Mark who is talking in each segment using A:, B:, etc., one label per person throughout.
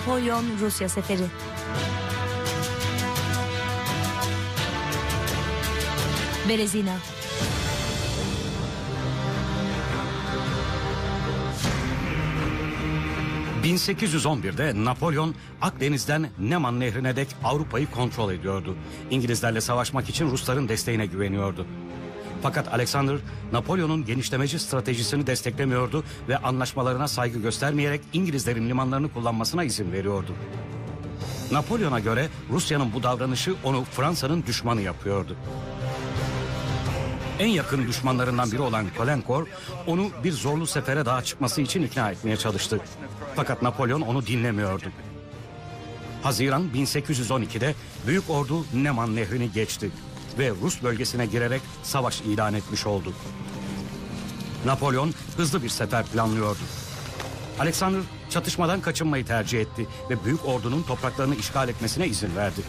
A: Napolyon Rusya seferi. Berezina.
B: ...1811'de Napolyon Akdeniz'den Neman Nehri'ne dek Avrupa'yı kontrol ediyordu. İngilizlerle savaşmak için Rusların desteğine güveniyordu. Fakat Alexander Napolyon'un genişlemeci stratejisini desteklemiyordu ve anlaşmalarına saygı göstermeyerek İngilizlerin limanlarını kullanmasına izin veriyordu. Napolyon'a göre Rusya'nın bu davranışı onu Fransa'nın düşmanı yapıyordu. En yakın düşmanlarından biri olan Caulaincourt onu bir zorlu sefere daha çıkması için ikna etmeye çalıştı. Fakat Napolyon onu dinlemiyordu. Haziran 1812'de büyük ordu Neman Nehri'ni geçti ve Rus bölgesine girerek savaş ilan etmiş oldu. Napolyon hızlı bir sefer planlıyordu. Alexander çatışmadan kaçınmayı tercih etti ve büyük ordunun topraklarını işgal etmesine izin verdi.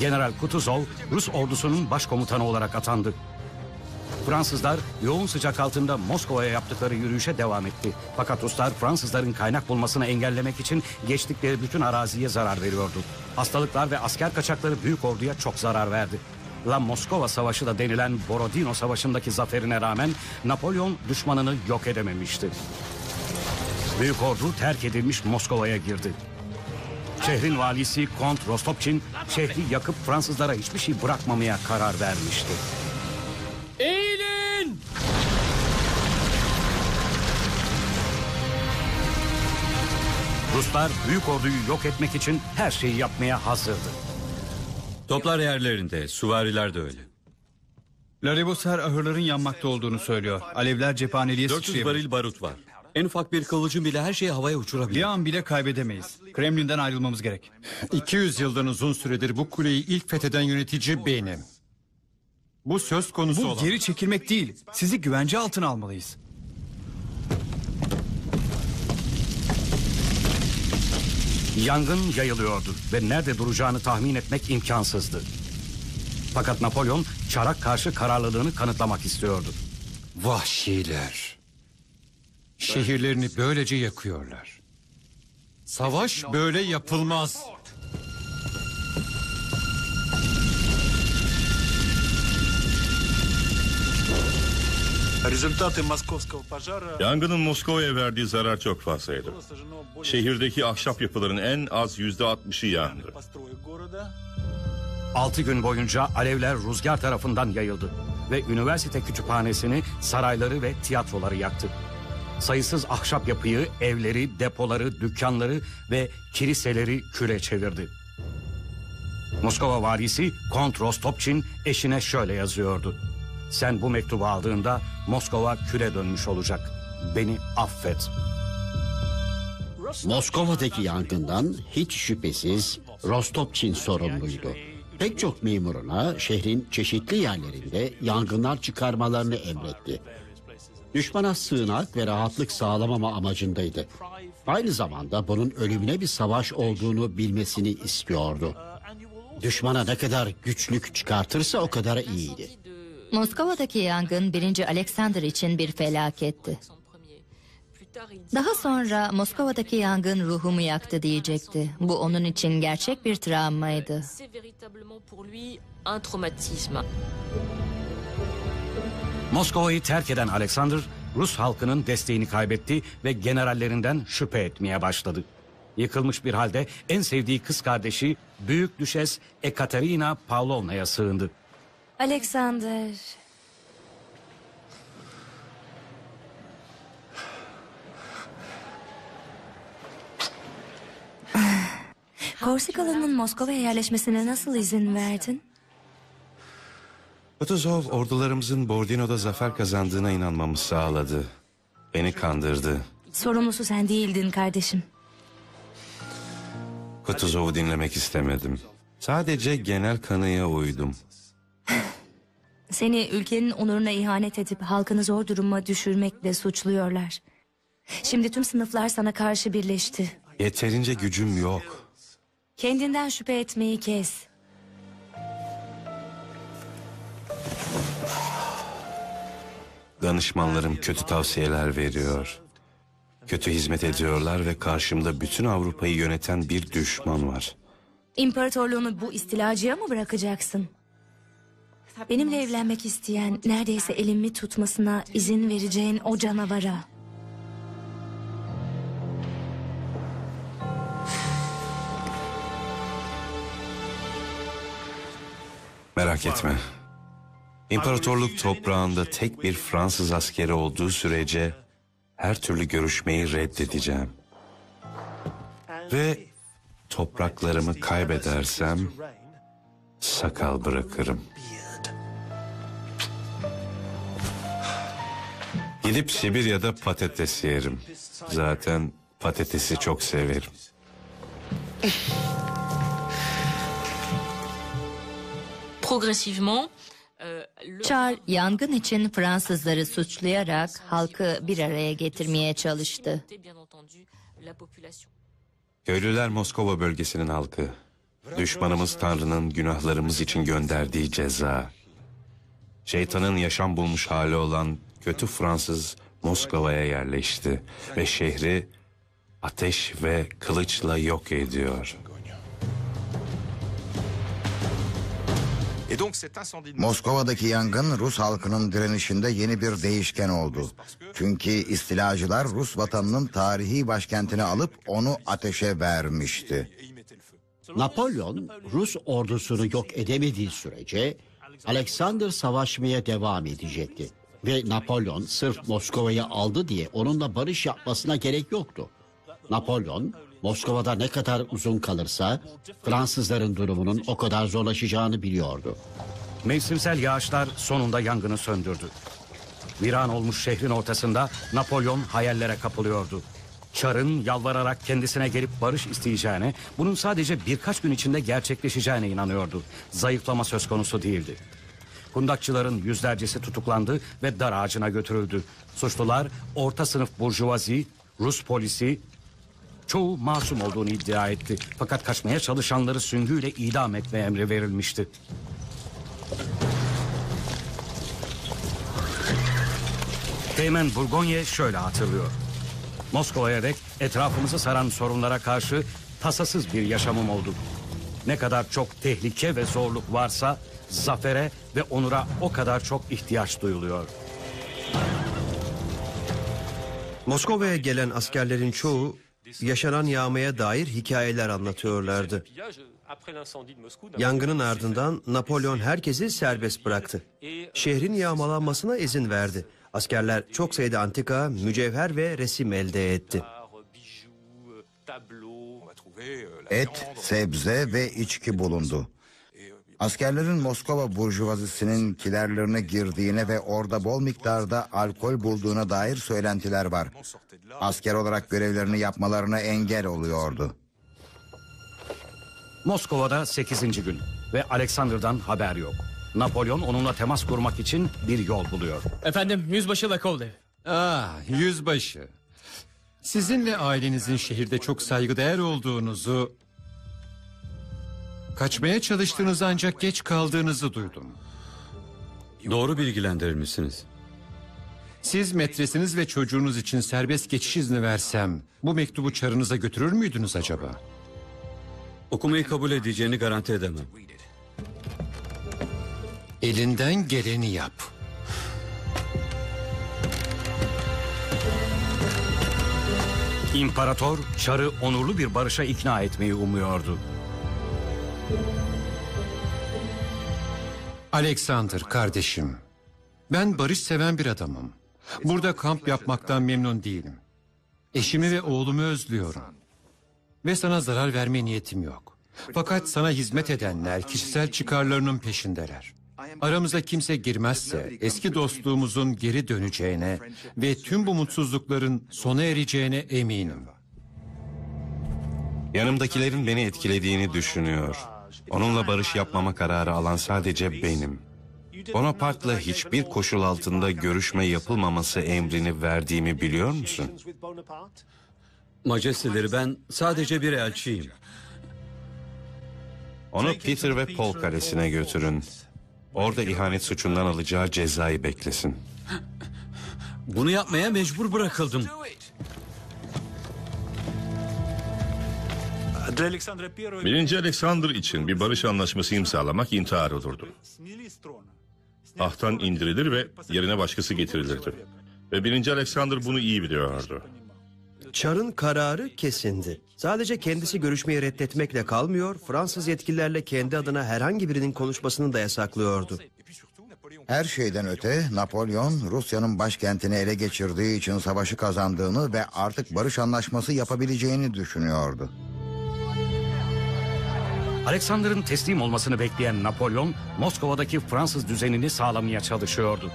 B: General Kutuzov Rus ordusunun başkomutanı olarak atandı. Fransızlar yoğun sıcak altında Moskova'ya yaptıkları yürüyüşe devam etti. Fakat Ruslar Fransızların kaynak bulmasını engellemek için geçtikleri bütün araziye zarar veriyordu. Hastalıklar ve asker kaçakları büyük orduya çok zarar verdi. La Moskova Savaşı da denilen Borodino Savaşı'ndaki zaferine rağmen Napolyon düşmanını yok edememişti. Büyük ordu terk edilmiş Moskova'ya girdi. Şehrin valisi Kont Rostopçin şehri yakıp Fransızlara hiçbir şey bırakmamaya karar vermişti.
C: Eğilin!
B: Ruslar büyük orduyu yok etmek için her şeyi yapmaya hazırdı.
D: Toplar yerlerinde, süvariler de öyle.
E: Laribosar ahırların yanmakta olduğunu söylüyor. Alevler cephaneliğe
D: 400
E: sıçrayabilir.
D: varil barut var. En ufak bir kıvılcım bile her şeyi havaya uçurabilir.
E: Bir an bile kaybedemeyiz. Kremlin'den ayrılmamız gerek.
F: 200 yıldan uzun süredir bu kuleyi ilk fetheden yönetici benim. Bu söz konusu
E: Bu
F: olan.
E: geri çekilmek değil. Sizi güvence altına almalıyız.
B: Yangın yayılıyordu ve nerede duracağını tahmin etmek imkansızdı. Fakat Napolyon çarak karşı kararlılığını kanıtlamak istiyordu.
F: Vahşiler. Şehirlerini böylece yakıyorlar. Savaş böyle yapılmaz.
G: Yangının Moskova'ya verdiği zarar çok fazlaydı. Şehirdeki ahşap yapıların en az yüzde 60'ı yandı.
B: 6 gün boyunca alevler rüzgar tarafından yayıldı ve üniversite kütüphanesini, sarayları ve tiyatroları yaktı. Sayısız ahşap yapıyı, evleri, depoları, dükkanları ve kiliseleri küre çevirdi. Moskova valisi Kont Rostopçin eşine şöyle yazıyordu. Sen bu mektubu aldığında Moskova küre dönmüş olacak. Beni affet.
H: Moskova'daki yangından hiç şüphesiz Rostopçin sorumluydu. Pek çok memuruna şehrin çeşitli yerlerinde yangınlar çıkarmalarını emretti. Düşmana sığınak ve rahatlık sağlamama amacındaydı. Aynı zamanda bunun ölümüne bir savaş olduğunu bilmesini istiyordu. Düşmana ne kadar güçlük çıkartırsa o kadar iyiydi.
A: Moskova'daki yangın 1. Alexander için bir felaketti. Daha sonra Moskova'daki yangın ruhumu yaktı diyecekti. Bu onun için gerçek bir travmaydı.
B: Moskova'yı terk eden Alexander, Rus halkının desteğini kaybetti ve generallerinden şüphe etmeye başladı. Yıkılmış bir halde en sevdiği kız kardeşi Büyük Düşes Ekaterina Pavlovna'ya sığındı.
A: Alexander. Korsikalı'nın Moskova'ya yerleşmesine nasıl izin verdin?
I: Kutuzov ordularımızın Bordino'da zafer kazandığına inanmamı sağladı. Beni kandırdı.
A: Sorumlusu sen değildin kardeşim.
I: Kutuzov'u dinlemek istemedim. Sadece genel kanıya uydum.
A: Seni ülkenin onuruna ihanet edip halkını zor duruma düşürmekle suçluyorlar. Şimdi tüm sınıflar sana karşı birleşti.
I: Yeterince gücüm yok.
A: Kendinden şüphe etmeyi kes.
I: Danışmanlarım kötü tavsiyeler veriyor. Kötü hizmet ediyorlar ve karşımda bütün Avrupa'yı yöneten bir düşman var.
C: İmparatorluğunu bu istilacıya mı bırakacaksın? Benimle evlenmek isteyen, neredeyse elimi tutmasına izin vereceğin o canavara.
I: Merak etme. İmparatorluk toprağında tek bir Fransız askeri olduğu sürece her türlü görüşmeyi reddedeceğim. Ve topraklarımı kaybedersem sakal bırakırım. Gidip Sibirya'da patates yerim. Zaten patatesi çok severim.
J: Progressivement, euh, le-
A: Charles yangın için Fransızları suçlayarak halkı bir araya getirmeye çalıştı.
I: Köylüler Moskova bölgesinin halkı. Düşmanımız Tanrı'nın günahlarımız için gönderdiği ceza. Şeytanın yaşam bulmuş hali olan kötü Fransız Moskova'ya yerleşti ve şehri ateş ve kılıçla yok ediyor.
K: Moskova'daki yangın Rus halkının direnişinde yeni bir değişken oldu. Çünkü istilacılar Rus vatanının tarihi başkentini alıp onu ateşe vermişti.
H: Napolyon Rus ordusunu yok edemediği sürece Alexander savaşmaya devam edecekti. Ve Napolyon sırf Moskova'yı aldı diye onunla barış yapmasına gerek yoktu. Napolyon Moskova'da ne kadar uzun kalırsa Fransızların durumunun o kadar zorlaşacağını biliyordu.
B: Mevsimsel yağışlar sonunda yangını söndürdü. Viran olmuş şehrin ortasında Napolyon hayallere kapılıyordu. Çar'ın yalvararak kendisine gelip barış isteyeceğine, bunun sadece birkaç gün içinde gerçekleşeceğine inanıyordu. Zayıflama söz konusu değildi. Kundakçıların yüzlercesi tutuklandı ve dar ağacına götürüldü. Suçlular orta sınıf burjuvazi, Rus polisi, çoğu masum olduğunu iddia etti. Fakat kaçmaya çalışanları süngüyle idam etme emri verilmişti. Teğmen Burgonye şöyle hatırlıyor. Moskova'ya dek etrafımızı saran sorunlara karşı tasasız bir yaşamım oldu. Ne kadar çok tehlike ve zorluk varsa zafere ve onura o kadar çok ihtiyaç duyuluyor.
L: Moskova'ya gelen askerlerin çoğu yaşanan yağmaya dair hikayeler anlatıyorlardı. Yangının ardından Napolyon herkesi serbest bıraktı. Şehrin yağmalanmasına izin verdi. Askerler çok sayıda antika, mücevher ve resim elde etti.
K: Et, sebze ve içki bulundu. Askerlerin Moskova burjuvazisinin kilerlerine girdiğine ve orada bol miktarda alkol bulduğuna dair söylentiler var. Asker olarak görevlerini yapmalarına engel oluyordu.
B: Moskova'da 8. gün ve Alexander'dan haber yok. Napolyon onunla temas kurmak için bir yol buluyor.
M: Efendim Yüzbaşı Lakovlev.
F: Ah, yüzbaşı. Sizin ve ailenizin şehirde çok saygıdeğer olduğunuzu... ...kaçmaya çalıştığınızı ancak geç kaldığınızı duydum.
D: Doğru bilgilendirir misiniz?
F: Siz metresiniz ve çocuğunuz için serbest geçiş izni versem... ...bu mektubu çarınıza götürür müydünüz acaba?
D: Okumayı kabul edeceğini garanti edemem.
F: Elinden geleni yap.
B: İmparator Çar'ı onurlu bir barışa ikna etmeyi umuyordu.
F: Alexander kardeşim. Ben barış seven bir adamım. Burada kamp yapmaktan memnun değilim. Eşimi ve oğlumu özlüyorum. Ve sana zarar verme niyetim yok. Fakat sana hizmet edenler kişisel çıkarlarının peşindeler. Aramıza kimse girmezse eski dostluğumuzun geri döneceğine ve tüm bu mutsuzlukların sona ereceğine eminim.
I: Yanımdakilerin beni etkilediğini düşünüyor. Onunla barış yapmama kararı alan sadece benim. Bonaparte'la hiçbir koşul altında görüşme yapılmaması emrini verdiğimi biliyor musun?
D: Majesteleri ben sadece bir elçiyim.
I: Onu Peter ve Paul Kalesi'ne götürün. Orada ihanet suçundan alacağı cezayı beklesin.
D: Bunu yapmaya mecbur bırakıldım.
G: Birinci Alexander için bir barış anlaşması imzalamak intihar olurdu. Ahtan indirilir ve yerine başkası getirilirdi. Ve birinci Alexander bunu iyi biliyordu.
L: Çar'ın kararı kesindi. Sadece kendisi görüşmeyi reddetmekle kalmıyor, Fransız yetkililerle kendi adına herhangi birinin konuşmasını da yasaklıyordu.
K: Her şeyden öte Napolyon Rusya'nın başkentini ele geçirdiği için savaşı kazandığını ve artık barış anlaşması yapabileceğini düşünüyordu.
B: Alexander'ın teslim olmasını bekleyen Napolyon, Moskova'daki Fransız düzenini sağlamaya çalışıyordu.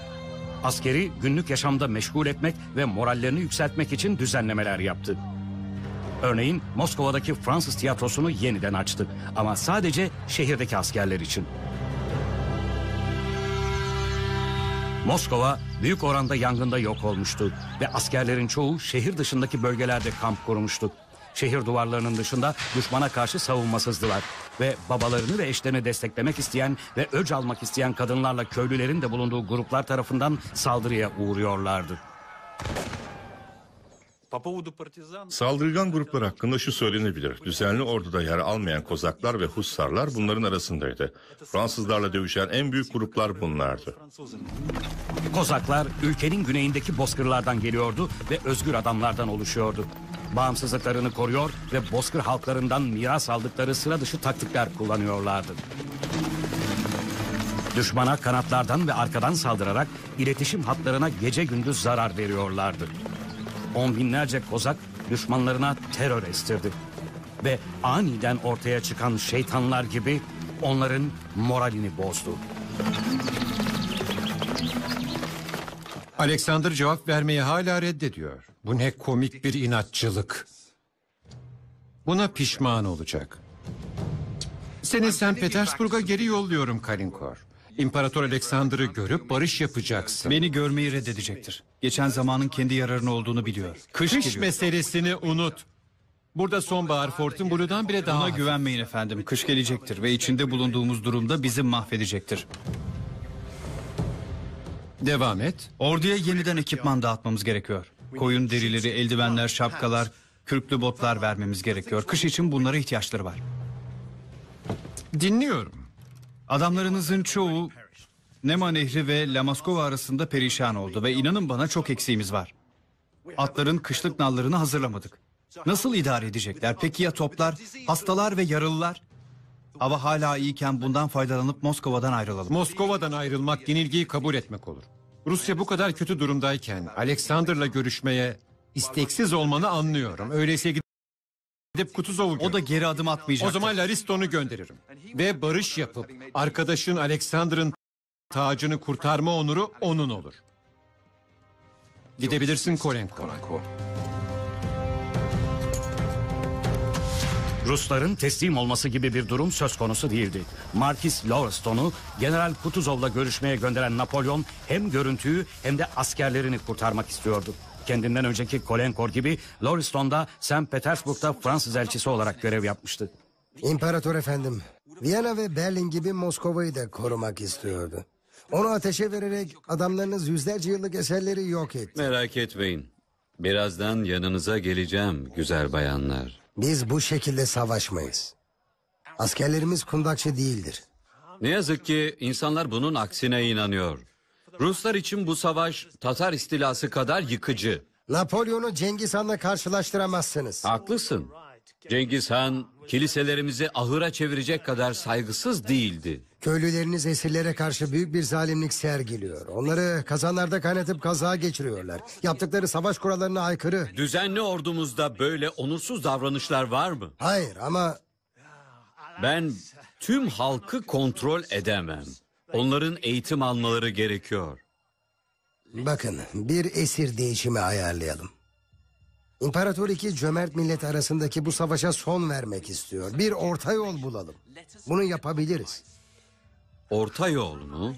B: Askeri günlük yaşamda meşgul etmek ve morallerini yükseltmek için düzenlemeler yaptı. Örneğin Moskova'daki Fransız tiyatrosunu yeniden açtı ama sadece şehirdeki askerler için. Moskova büyük oranda yangında yok olmuştu ve askerlerin çoğu şehir dışındaki bölgelerde kamp kurmuştu. Şehir duvarlarının dışında düşmana karşı savunmasızdılar ve babalarını ve eşlerini desteklemek isteyen ve öc almak isteyen kadınlarla köylülerin de bulunduğu gruplar tarafından saldırıya uğruyorlardı.
G: Saldırgan gruplar hakkında şu söylenebilir. Düzenli orduda yer almayan Kozaklar ve Hussarlar bunların arasındaydı. Fransızlarla dövüşen en büyük gruplar bunlardı.
B: Kozaklar ülkenin güneyindeki bozkırlardan geliyordu ve özgür adamlardan oluşuyordu. Bağımsızlıklarını koruyor ve bozkır halklarından miras aldıkları sıra dışı taktikler kullanıyorlardı. Düşmana kanatlardan ve arkadan saldırarak iletişim hatlarına gece gündüz zarar veriyorlardı. On binlerce kozak düşmanlarına terör estirdi. Ve aniden ortaya çıkan şeytanlar gibi onların moralini bozdu.
F: Alexander cevap vermeyi hala reddediyor. Bu ne komik bir inatçılık. Buna pişman olacak. Seni St. Petersburg'a geri yolluyorum Kalinkor. İmparator Alexander'ı görüp barış yapacaksın.
E: Beni görmeyi reddedecektir. Geçen zamanın kendi yararına olduğunu biliyor. Kış,
F: Kış
E: geliyor.
F: meselesini unut. Burada sonbahar Fontainebleau'dan bile daha
E: Buna
F: hafif.
E: güvenmeyin efendim. Kış gelecektir ve içinde bulunduğumuz durumda bizi mahvedecektir.
F: Devam et.
E: Orduya yeniden ekipman dağıtmamız gerekiyor. Koyun derileri, eldivenler, şapkalar, kürklü botlar vermemiz gerekiyor. Kış için bunlara ihtiyaçları var.
F: Dinliyorum.
E: Adamlarınızın çoğu Nema Nehri ve Lamaskova arasında perişan oldu ve inanın bana çok eksiğimiz var. Atların kışlık nallarını hazırlamadık. Nasıl idare edecekler? Peki ya toplar, hastalar ve yaralılar? Hava hala iyiyken bundan faydalanıp Moskova'dan ayrılalım.
F: Moskova'dan ayrılmak yenilgiyi kabul etmek olur. Rusya bu kadar kötü durumdayken Alexander'la görüşmeye isteksiz olmanı anlıyorum. Öyleyse gidip Kutuzov'u gör.
E: O da geri adım atmayacak.
F: O zaman Lariston'u gönderirim. Ve barış yapıp arkadaşın Alexander'ın tacını kurtarma onuru onun olur. Gidebilirsin Kolenko.
B: Rusların teslim olması gibi bir durum söz konusu değildi. Markis Loreston'u General Kutuzov'la görüşmeye gönderen Napolyon hem görüntüyü hem de askerlerini kurtarmak istiyordu. Kendinden önceki Kolenkor gibi Loreston da St. Petersburg'da Fransız elçisi olarak görev yapmıştı.
N: İmparator efendim, Viyana ve Berlin gibi Moskova'yı da korumak istiyordu. Onu ateşe vererek adamlarınız yüzlerce yıllık eserleri yok etti.
D: Merak etmeyin. Birazdan yanınıza geleceğim güzel bayanlar.
N: Biz bu şekilde savaşmayız. Askerlerimiz kundakçı değildir.
D: Ne yazık ki insanlar bunun aksine inanıyor. Ruslar için bu savaş Tatar istilası kadar yıkıcı.
N: Napolyon'u Cengiz Han'la karşılaştıramazsınız.
D: Haklısın. Cengiz Han kiliselerimizi ahıra çevirecek kadar saygısız değildi.
N: Köylüleriniz esirlere karşı büyük bir zalimlik sergiliyor. Onları kazanlarda kaynatıp kazağa geçiriyorlar. Yaptıkları savaş kurallarına aykırı.
D: Düzenli ordumuzda böyle onursuz davranışlar var mı?
N: Hayır ama
D: Ben tüm halkı kontrol edemem. Onların eğitim almaları gerekiyor.
N: bakın bir esir değişimi ayarlayalım. İmparator iki cömert millet arasındaki bu savaşa son vermek istiyor. Bir orta yol bulalım. Bunu yapabiliriz.
D: Orta yol mu?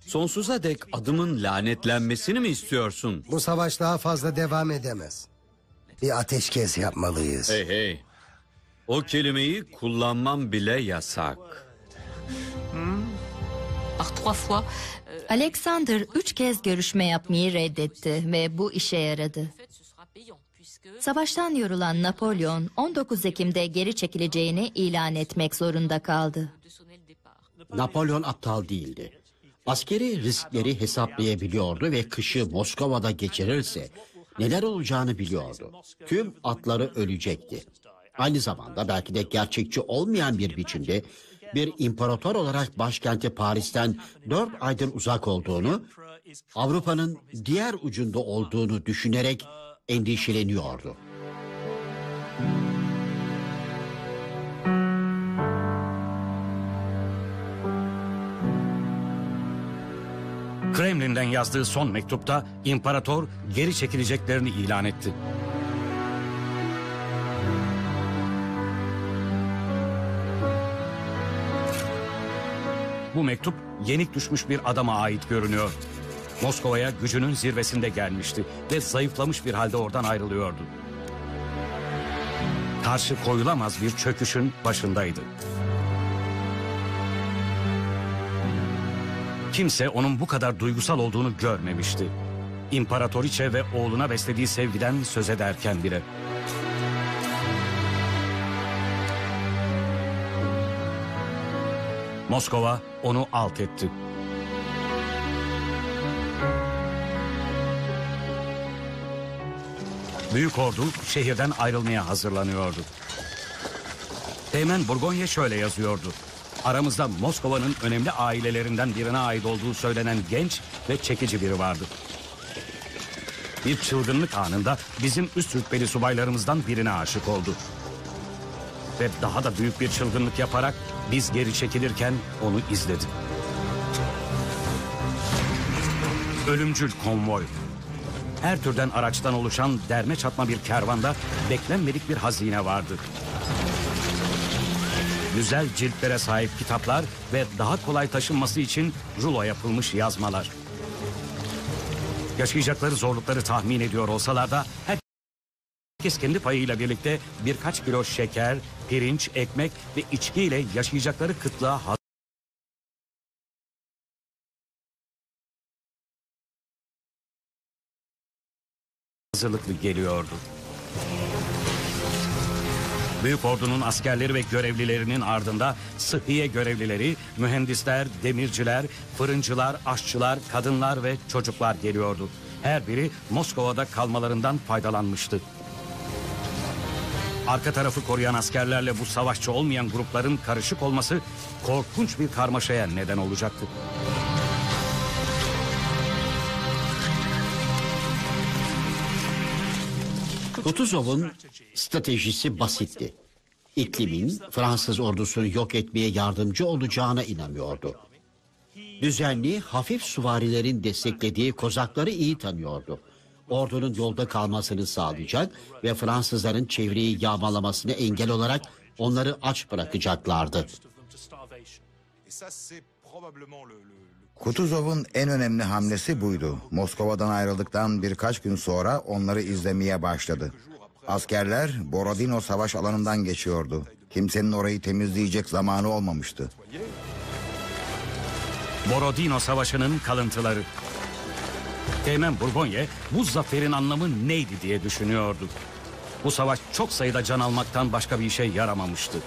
D: Sonsuza dek adımın lanetlenmesini mi istiyorsun?
N: Bu savaş daha fazla devam edemez. Bir ateşkes yapmalıyız.
D: Hey hey. O kelimeyi kullanmam bile yasak.
J: Par trois fois, euh,
A: Alexander üç kez görüşme yapmayı reddetti ve bu işe yaradı. Savaştan yorulan Napolyon 19 Ekim'de geri çekileceğini ilan etmek zorunda kaldı.
H: Napolyon aptal değildi. Askeri riskleri hesaplayabiliyordu ve kışı Moskova'da geçirirse neler olacağını biliyordu. Tüm atları ölecekti. Aynı zamanda belki de gerçekçi olmayan bir biçimde bir imparator olarak başkenti Paris'ten dört aydır uzak olduğunu, Avrupa'nın diğer ucunda olduğunu düşünerek endişeleniyordu.
B: Kremlin'den yazdığı son mektupta imparator geri çekileceklerini ilan etti. Bu mektup yenik düşmüş bir adama ait görünüyor. Moskova'ya gücünün zirvesinde gelmişti ve zayıflamış bir halde oradan ayrılıyordu. Karşı koyulamaz bir çöküşün başındaydı. Kimse onun bu kadar duygusal olduğunu görmemişti. İmparatoriçe ve oğluna beslediği sevgiden söz ederken bile. Moskova onu alt etti. Büyük ordu şehirden ayrılmaya hazırlanıyordu. Teğmen Burgonya şöyle yazıyordu. Aramızda Moskova'nın önemli ailelerinden birine ait olduğu söylenen genç ve çekici biri vardı. Bir çılgınlık anında bizim üst rütbeli subaylarımızdan birine aşık oldu. Ve daha da büyük bir çılgınlık yaparak biz geri çekilirken onu izledi. Ölümcül konvoy. Her türden araçtan oluşan derme çatma bir kervanda beklenmedik bir hazine vardı. Güzel ciltlere sahip kitaplar ve daha kolay taşınması için rulo yapılmış yazmalar. Yaşayacakları zorlukları tahmin ediyor olsalar da herkes kendi payıyla birlikte birkaç kilo şeker, pirinç, ekmek ve içkiyle yaşayacakları kıtlığa hazırlıklı geliyordu. Büyük ordunun askerleri ve görevlilerinin ardında sıhhiye görevlileri, mühendisler, demirciler, fırıncılar, aşçılar, kadınlar ve çocuklar geliyordu. Her biri Moskova'da kalmalarından faydalanmıştı. Arka tarafı koruyan askerlerle bu savaşçı olmayan grupların karışık olması korkunç bir karmaşaya neden olacaktı.
H: Kutuzov'un stratejisi basitti. İklimin Fransız ordusunu yok etmeye yardımcı olacağına inanıyordu. Düzenli, hafif suvarilerin desteklediği kozakları iyi tanıyordu. Ordunun yolda kalmasını sağlayacak ve Fransızların çevreyi yağmalamasına engel olarak onları aç bırakacaklardı.
K: Kutuzov'un en önemli hamlesi buydu. Moskova'dan ayrıldıktan birkaç gün sonra onları izlemeye başladı. Askerler Borodino savaş alanından geçiyordu. Kimsenin orayı temizleyecek zamanı olmamıştı.
B: Borodino Savaşı'nın kalıntıları. Teğmen Burgonye bu zaferin anlamı neydi diye düşünüyordu. Bu savaş çok sayıda can almaktan başka bir işe yaramamıştı.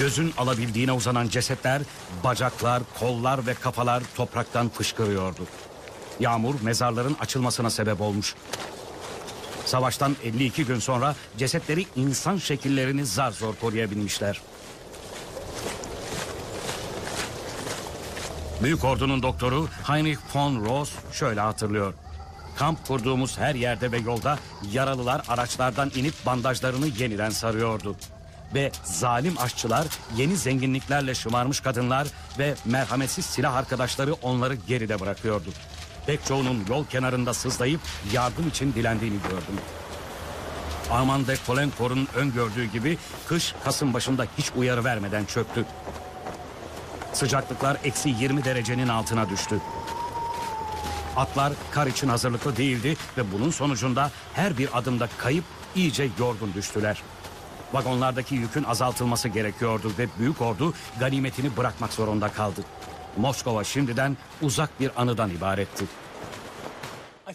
B: Gözün alabildiğine uzanan cesetler, bacaklar, kollar ve kafalar topraktan fışkırıyordu. Yağmur mezarların açılmasına sebep olmuş. Savaştan 52 gün sonra cesetleri insan şekillerini zar zor koruyabilmişler. Büyük ordunun doktoru Heinrich von Ross şöyle hatırlıyor. Kamp kurduğumuz her yerde ve yolda yaralılar araçlardan inip bandajlarını yeniden sarıyordu. Ve zalim aşçılar, yeni zenginliklerle şımarmış kadınlar ve merhametsiz silah arkadaşları onları geride bırakıyordu. Pek çoğunun yol kenarında sızlayıp yardım için dilendiğini gördüm. Armand de Colencourt'un öngördüğü gibi kış Kasım başında hiç uyarı vermeden çöktü. Sıcaklıklar eksi 20 derecenin altına düştü. Atlar kar için hazırlıklı değildi ve bunun sonucunda her bir adımda kayıp iyice yorgun düştüler. Vagonlardaki yükün azaltılması gerekiyordu ve büyük ordu ganimetini bırakmak zorunda kaldı. Moskova şimdiden uzak bir anıdan ibaretti.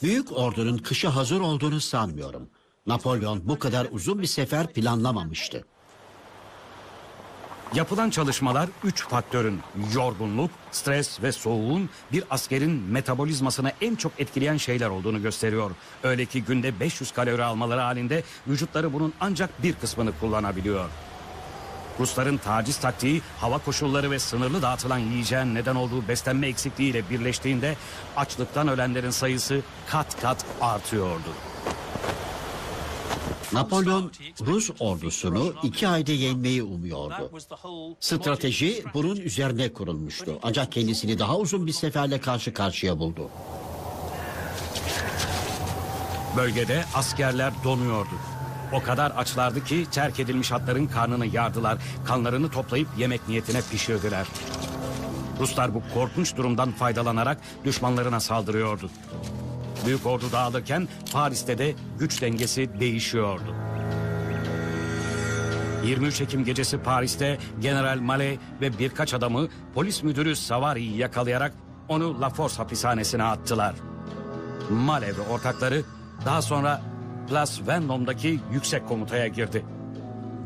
H: Büyük ordunun kışa hazır olduğunu sanmıyorum. Napolyon bu kadar uzun bir sefer planlamamıştı.
B: Yapılan çalışmalar üç faktörün yorgunluk, stres ve soğuğun bir askerin metabolizmasını en çok etkileyen şeyler olduğunu gösteriyor. Öyle ki günde 500 kalori almaları halinde vücutları bunun ancak bir kısmını kullanabiliyor. Rusların taciz taktiği hava koşulları ve sınırlı dağıtılan yiyeceğin neden olduğu beslenme eksikliğiyle birleştiğinde açlıktan ölenlerin sayısı kat kat artıyordu.
H: Napolyon Rus ordusunu iki ayda yenmeyi umuyordu. Strateji bunun üzerine kurulmuştu. Ancak kendisini daha uzun bir seferle karşı karşıya buldu.
B: Bölgede askerler donuyordu. O kadar açlardı ki terk edilmiş atların karnını yardılar. Kanlarını toplayıp yemek niyetine pişirdiler. Ruslar bu korkunç durumdan faydalanarak düşmanlarına saldırıyordu. Büyük ordu dağılırken Paris'te de güç dengesi değişiyordu. 23 Ekim gecesi Paris'te General Mallet ve birkaç adamı polis müdürü Savari'yi yakalayarak onu La Force hapishanesine attılar. Mallet ve ortakları daha sonra Place Vendôme'daki yüksek komutaya girdi.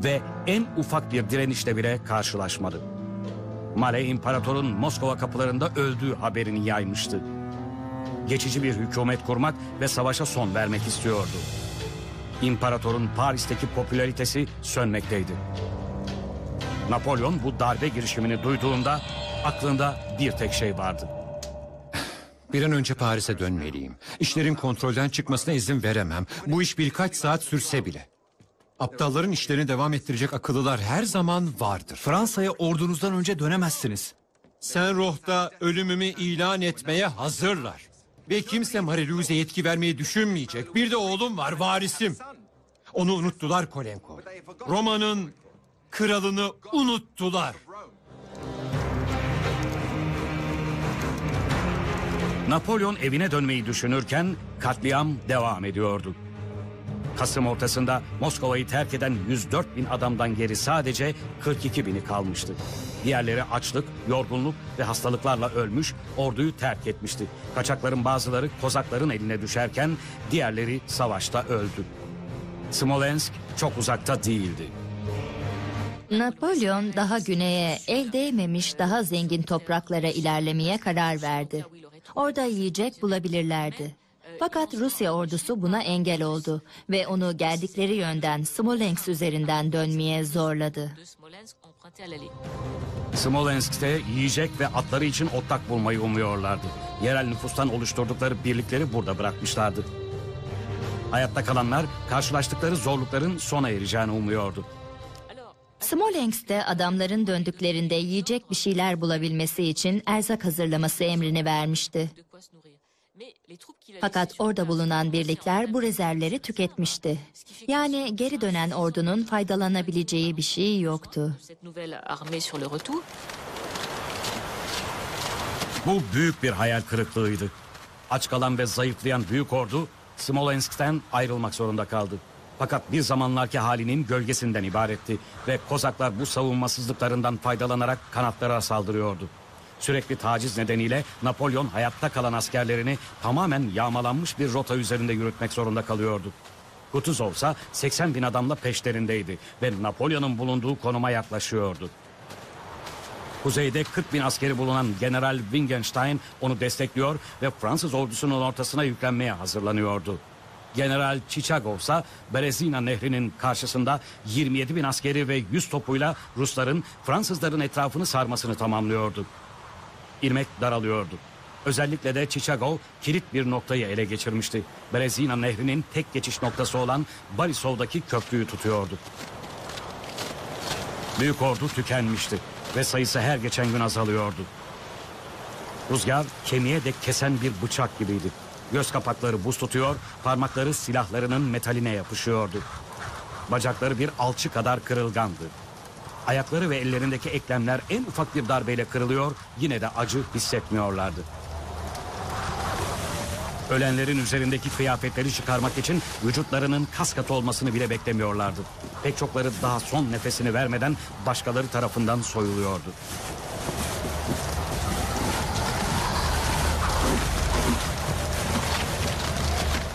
B: Ve en ufak bir direnişle bile karşılaşmadı. Mallet imparatorun Moskova kapılarında öldüğü haberini yaymıştı. Geçici bir hükümet kurmak ve savaşa son vermek istiyordu. İmparatorun Paris'teki popülaritesi sönmekteydi. Napolyon bu darbe girişimini duyduğunda aklında bir tek şey vardı.
F: Bir an önce Paris'e dönmeliyim. İşlerin kontrolden çıkmasına izin veremem. Bu iş birkaç saat sürse bile. Aptalların işlerini devam ettirecek akıllılar her zaman vardır.
E: Fransa'ya ordunuzdan önce dönemezsiniz.
F: Saint-Roh'da ölümümü ilan etmeye hazırlar. Ve kimse Marie-Louise'e yetki vermeyi düşünmeyecek. Bir de oğlum var varisim. Onu unuttular Kolenkov. Roma'nın kralını unuttular.
B: Napolyon evine dönmeyi düşünürken katliam devam ediyordu. Kasım ortasında Moskova'yı terk eden 104 bin adamdan geri sadece 42 bini kalmıştı. Diğerleri açlık, yorgunluk ve hastalıklarla ölmüş, orduyu terk etmişti. Kaçakların bazıları kozakların eline düşerken diğerleri savaşta öldü. Smolensk çok uzakta değildi.
A: Napolyon daha güneye el değmemiş daha zengin topraklara ilerlemeye karar verdi. Orada yiyecek bulabilirlerdi. Fakat Rusya ordusu buna engel oldu ve onu geldikleri yönden Smolensk üzerinden dönmeye zorladı.
B: Smolensk'te yiyecek ve atları için otlak bulmayı umuyorlardı. Yerel nüfustan oluşturdukları birlikleri burada bırakmışlardı. Hayatta kalanlar karşılaştıkları zorlukların sona ereceğini umuyordu.
A: Smolensk'te adamların döndüklerinde yiyecek bir şeyler bulabilmesi için erzak hazırlaması emrini vermişti. Fakat orada bulunan birlikler bu rezervleri tüketmişti. Yani geri dönen ordunun faydalanabileceği bir şey yoktu.
B: Bu büyük bir hayal kırıklığıydı. Aç kalan ve zayıflayan büyük ordu Smolensk'ten ayrılmak zorunda kaldı. Fakat bir zamanlarki halinin gölgesinden ibaretti ve Kozaklar bu savunmasızlıklarından faydalanarak kanatlara saldırıyordu. Sürekli taciz nedeniyle Napolyon hayatta kalan askerlerini tamamen yağmalanmış bir rota üzerinde yürütmek zorunda kalıyordu. Kutuzov ise 80 bin adamla peşlerindeydi ve Napolyon'un bulunduğu konuma yaklaşıyordu. Kuzeyde 40 bin askeri bulunan General Wingenstein onu destekliyor ve Fransız ordusunun ortasına yüklenmeye hazırlanıyordu. General Çiçagov ise Berezina Nehri'nin karşısında 27 bin askeri ve 100 topuyla Rusların Fransızların etrafını sarmasını tamamlıyordu. İrmek daralıyordu. Özellikle de Çiçagov kilit bir noktayı ele geçirmişti. Berezina Nehri'nin tek geçiş noktası olan Barisov'daki köprüyü tutuyordu. Büyük ordu tükenmişti ve sayısı her geçen gün azalıyordu. Rüzgar kemiğe de kesen bir bıçak gibiydi. Göz kapakları buz tutuyor, parmakları silahlarının metaline yapışıyordu. Bacakları bir alçı kadar kırılgandı. Ayakları ve ellerindeki eklemler en ufak bir darbeyle kırılıyor, yine de acı hissetmiyorlardı. Ölenlerin üzerindeki kıyafetleri çıkarmak için vücutlarının kas katı olmasını bile beklemiyorlardı. Pek çokları daha son nefesini vermeden başkaları tarafından soyuluyordu.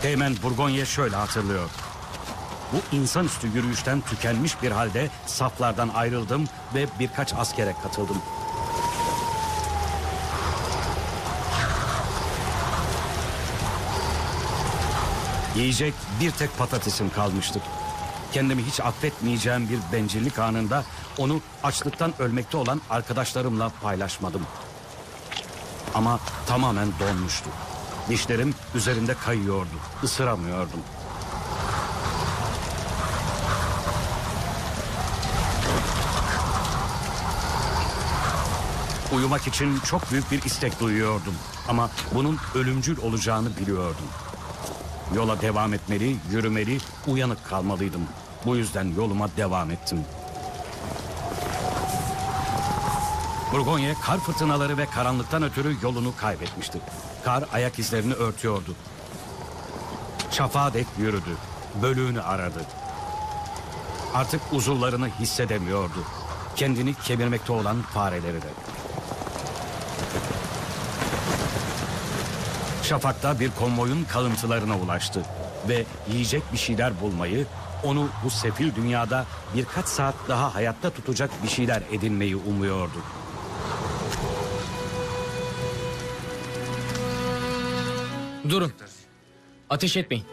B: Teğmen Burgonya şöyle hatırlıyor. Bu insanüstü yürüyüşten tükenmiş bir halde saflardan ayrıldım ve birkaç askere katıldım. Yiyecek bir tek patatesim kalmıştı. Kendimi hiç affetmeyeceğim bir bencillik anında onu açlıktan ölmekte olan arkadaşlarımla paylaşmadım. Ama tamamen donmuştu. Dişlerim üzerinde kayıyordu. Isıramıyordum. Uyumak için çok büyük bir istek duyuyordum. Ama bunun ölümcül olacağını biliyordum. Yola devam etmeli, yürümeli, uyanık kalmalıydım. Bu yüzden yoluma devam ettim. Burgonya kar fırtınaları ve karanlıktan ötürü yolunu kaybetmişti. Kar ayak izlerini örtüyordu. Şafağa dek yürüdü. Bölüğünü aradı. Artık uzuvlarını hissedemiyordu. Kendini kemirmekte olan fareleri de. Şafak'ta bir konvoyun kalıntılarına ulaştı ve yiyecek bir şeyler bulmayı, onu bu sefil dünyada birkaç saat daha hayatta tutacak bir şeyler edinmeyi umuyordu.
M: Durun. Ateş etmeyin.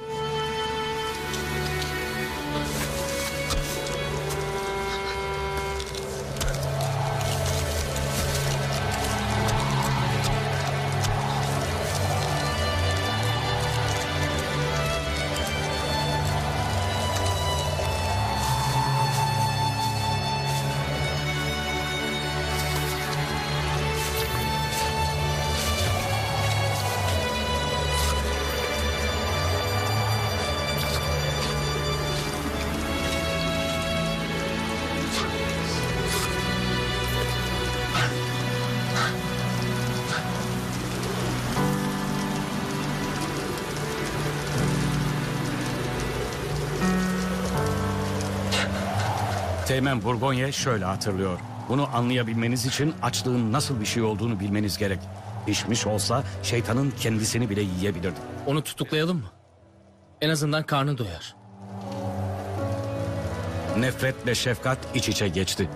B: Teğmen Burgonya şöyle hatırlıyor. Bunu anlayabilmeniz için açlığın nasıl bir şey olduğunu bilmeniz gerek. Pişmiş olsa şeytanın kendisini bile yiyebilirdi.
M: Onu tutuklayalım mı? En azından karnı doyar.
B: Nefretle şefkat iç içe geçti.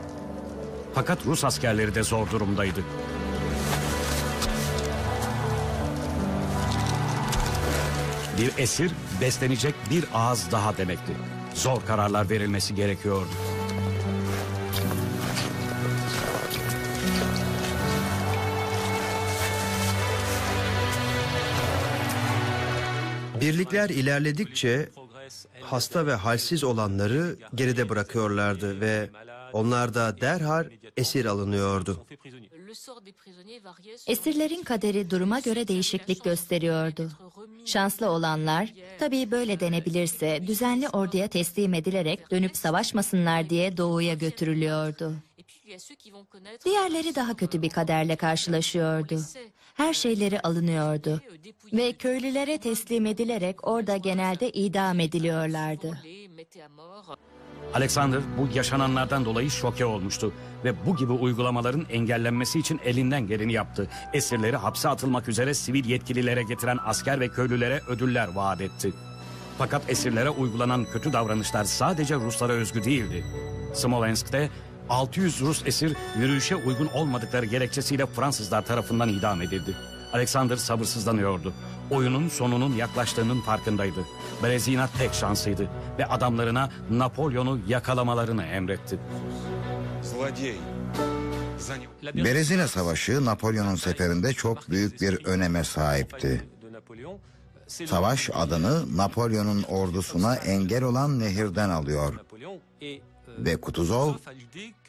B: Fakat Rus askerleri de zor durumdaydı. Bir esir beslenecek bir ağız daha demekti. Zor kararlar verilmesi gerekiyordu.
L: Birlikler ilerledikçe hasta ve halsiz olanları geride bırakıyorlardı ve onlar da derhal esir alınıyordu.
A: Esirlerin kaderi duruma göre değişiklik gösteriyordu. Şanslı olanlar, tabii böyle denebilirse, düzenli orduya teslim edilerek dönüp savaşmasınlar diye doğuya götürülüyordu. Diğerleri daha kötü bir kaderle karşılaşıyordu. Her şeyleri alınıyordu ve köylülere teslim edilerek orada genelde idam ediliyorlardı.
B: Alexander bu yaşananlardan dolayı şoke olmuştu ve bu gibi uygulamaların engellenmesi için elinden geleni yaptı. Esirleri hapse atılmak üzere sivil yetkililere getiren asker ve köylülere ödüller vaat etti. Fakat esirlere uygulanan kötü davranışlar sadece Ruslara özgü değildi. Smolensk'te 600 Rus esir yürüyüşe uygun olmadıkları gerekçesiyle Fransızlar tarafından idam edildi. Alexander sabırsızlanıyordu. Oyunun sonunun yaklaştığının farkındaydı. Brezina tek şansıydı ve adamlarına Napolyon'u yakalamalarını emretti.
K: Berezina Savaşı Napolyon'un seferinde çok büyük bir öneme sahipti. Savaş adını Napolyon'un ordusuna engel olan nehirden alıyor. Ve Kutuzov,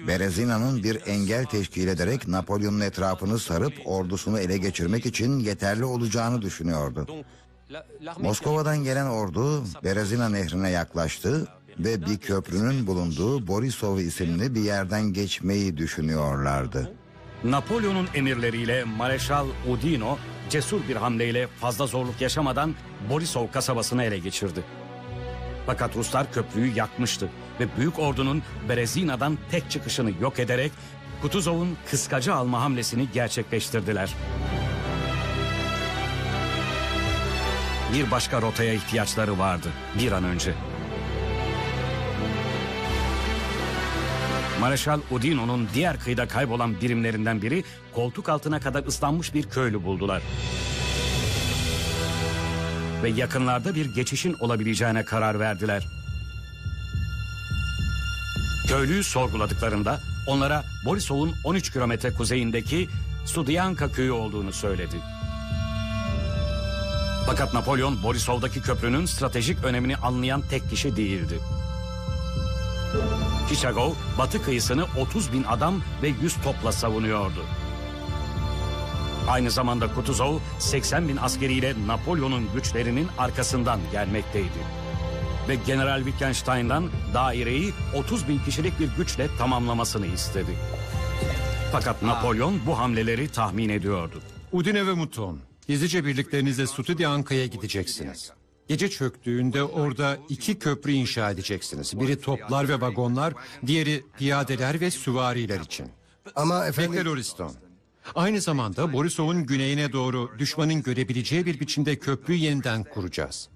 K: Berezina'nın bir engel teşkil ederek Napolyon'un etrafını sarıp ordusunu ele geçirmek için yeterli olacağını düşünüyordu. Moskova'dan gelen ordu Berezina nehrine yaklaştı ve bir köprünün bulunduğu Borisov isimli bir yerden geçmeyi düşünüyorlardı.
B: Napolyon'un emirleriyle Mareşal Udino cesur bir hamleyle fazla zorluk yaşamadan Borisov kasabasını ele geçirdi. Fakat Ruslar köprüyü yakmıştı ve büyük ordunun Berezina'dan tek çıkışını yok ederek Kutuzov'un kıskacı alma hamlesini gerçekleştirdiler. bir başka rotaya ihtiyaçları vardı bir an önce. Mareşal Udino'nun diğer kıyıda kaybolan birimlerinden biri koltuk altına kadar ıslanmış bir köylü buldular. Ve yakınlarda bir geçişin olabileceğine karar verdiler. Köylüyü sorguladıklarında onlara Borisov'un 13 kilometre kuzeyindeki Studyanka köyü olduğunu söyledi. Fakat Napolyon Borisov'daki köprünün stratejik önemini anlayan tek kişi değildi. Chichagov batı kıyısını 30 bin adam ve 100 topla savunuyordu. Aynı zamanda Kutuzov 80 bin askeriyle Napolyon'un güçlerinin arkasından gelmekteydi. Ve General Wittgenstein'dan daireyi 30 bin kişilik bir güçle tamamlamasını istedi. Fakat Napolyon bu hamleleri tahmin ediyordu.
F: Udine ve Muton, gizlice birliklerinizle Studyanka'ya gideceksiniz. Gece çöktüğünde orada iki köprü inşa edeceksiniz. Biri toplar ve vagonlar, diğeri piyadeler ve süvariler için.
N: Ama efendim...
F: Bekle Loriston. Aynı zamanda Borisov'un güneyine doğru düşmanın görebileceği bir biçimde köprüyü yeniden kuracağız.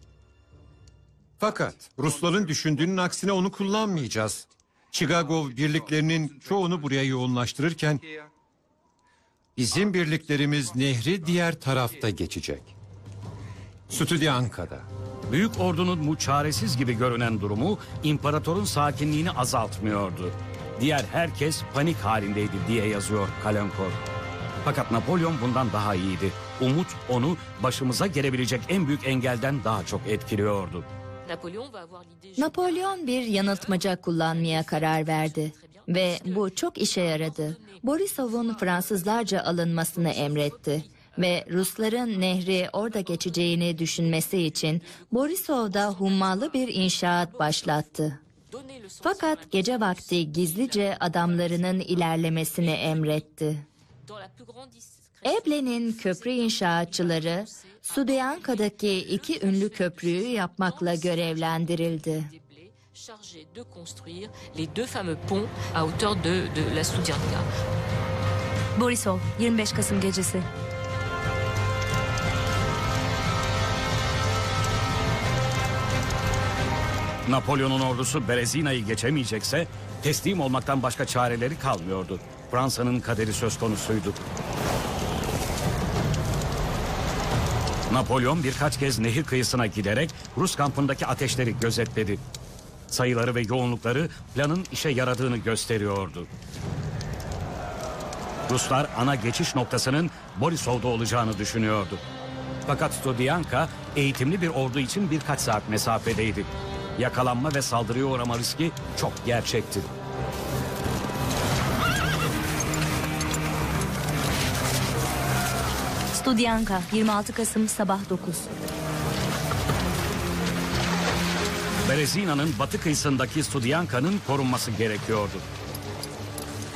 F: Fakat Rusların düşündüğünün aksine onu kullanmayacağız. Çigagov birliklerinin çoğunu buraya yoğunlaştırırken bizim birliklerimiz nehri diğer tarafta geçecek. Studyanka'da.
B: Büyük ordunun bu çaresiz gibi görünen durumu imparatorun sakinliğini azaltmıyordu. Diğer herkes panik halindeydi diye yazıyor Kalenkor. Fakat Napolyon bundan daha iyiydi. Umut onu başımıza gelebilecek en büyük engelden daha çok etkiliyordu.
A: Napolyon bir yanıltmaca kullanmaya karar verdi ve bu çok işe yaradı. Borisov'un Fransızlarca alınmasını emretti ve Rusların nehri orada geçeceğini düşünmesi için Borisov'da hummalı bir inşaat başlattı. Fakat gece vakti gizlice adamlarının ilerlemesini emretti. Eble'nin köprü inşaatçıları Sudyanka'daki iki ünlü köprüyü yapmakla görevlendirildi.
J: chargé de construire les deux fameux ponts à hauteur de, de la Studianka.
C: Borisov 25 Kasım gecesi.
B: Napolyon'un ordusu Berezina'yı geçemeyecekse teslim olmaktan başka çareleri kalmıyordu. Fransa'nın kaderi söz konusuydu. Napolyon birkaç kez nehir kıyısına giderek Rus kampındaki ateşleri gözetledi. Sayıları ve yoğunlukları planın işe yaradığını gösteriyordu. Ruslar ana geçiş noktasının Borisov'da olacağını düşünüyordu. Fakat Studyanka eğitimli bir ordu için birkaç saat mesafedeydi. Yakalanma ve saldırıya uğrama riski çok gerçekti.
C: Studyanka 26 Kasım sabah 9.
B: Berezina'nın batı kıyısındaki Studyanka'nın korunması gerekiyordu.